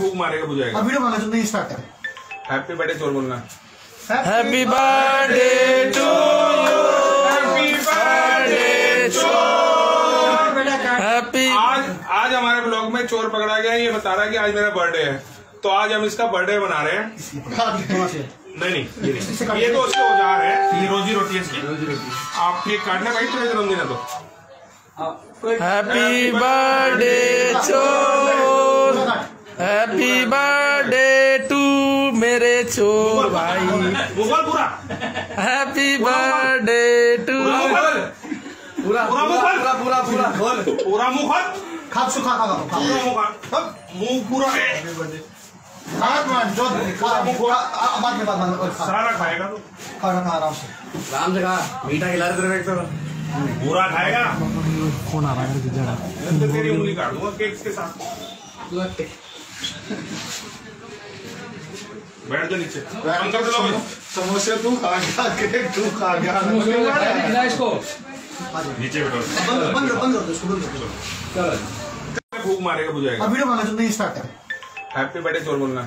फूक मारेगा बुझाएगा। अब वीडियो बनाना तो नहीं स्टार्ट करें। हैप्पी बर्थडे चोर बोलना। Happy birthday to happy birthday happy आज आज हमारे ब्लॉग में चोर पकड़ा गया है, ये बता रहा है कि आज मेरा बर्थडे है। तो आज हम इसका बर्थडे मना रहे हैं। नहीं नहीं ये नहीं। ये तो उसके औज़ार है। ये रोजी रोटी है इसकी। आप केक काटना भाई तेरा जन्मदिन है तो। हैप्पी बर्थडे चोर हैप्पी बर्थडे टू मेरे चोर भाई हैप्पी बर्थडे टू पूरा पूरा पूरा पूरा पूरा पूरा खा सुखा खा खा पूरा मुगल मुँह पूरा। खा जो खा खा आ- बाद में बाद में खा। सारा खाएगा तो। खा खा आराम से। राम से कहा मीठा खिला रहे तेरे एक तो। पूरा खाएगा। फ़ोन आ रहा है? तेरी उंगली काट दूँगा केक के साथ। बैठ जा नीचे। चलो समोसे तू खा गया केक तू खा गया। खिला इसको। नीचे बैठो। बंद बंद बंद कर दो इसको बंद कर। दो चलो। फूक मारेगा बुझाएगा। स्टार्ट करें। हैप्पी बर्थडे चोर बोलना।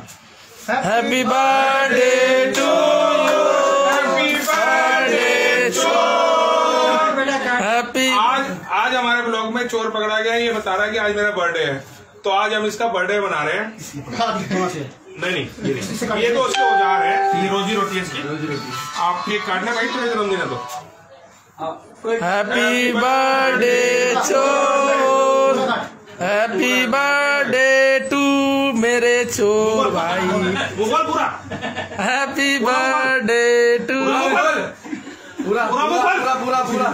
Happy birthday to happy birthday happy आज आज हमारे ब्लॉग में चोर पकड़ा गया ये बता रहा है कि आज मेरा बर्थडे है। तो आज हम इसका बर्थडे मना रहे हैं। से नहीं नहीं। ये तो उसके औज़ार है। ये रोजी रोटी है इसकी। आप केक काटना भाई तेरा जन्मदिन है तो। हैप्पी बर्थडे चोर हैप्पी बर्थडे टू मेरे चोर भाई। मुगल पूरा। हैप्पी बर्थडे टू पूरा पूरा पूरा पूरा पूरा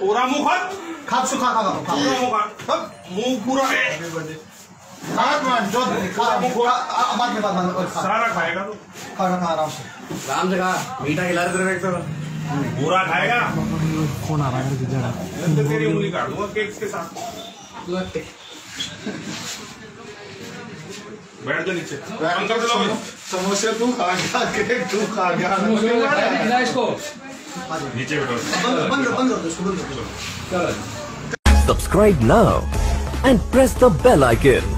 पूरा खा सुखा खा खा मुँह पूरा। जो बाद में बाद में और खा। सारा खाएगा तो? खा खा आराम से। राम से कहा मीठा खिला रहे एक तो। पूरा खाएगा? फ़ोन आ रहा है? तो तेरी उंगली काट दूँगा केक के साथ। बैठ जा नीचे। अंकल चलो। समोसे तू खा गया केक तू खा गया खिला इसको। नीचे बैठो। बंद बंद बंद कर दो इसको बंद कर दो। चलो। Subscribe now and press the bell icon.